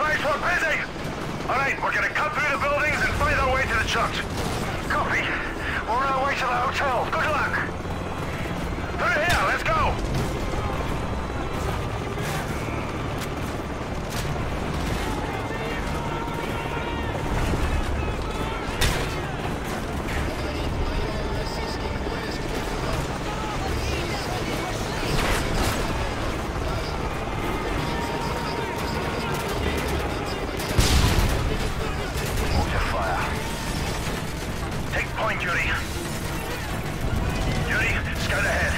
Flags for buildings! Alright, we're gonna cut through the buildings and find our way to the church. Copy. We're on our way to the hotel. Good luck! Take point, Yuri. Yuri, scout ahead.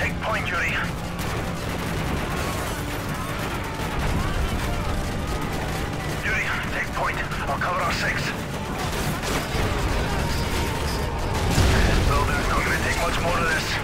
Take point, Yuri. Yuri, take point. I'll cover our six. Though there's not gonna take much more of this.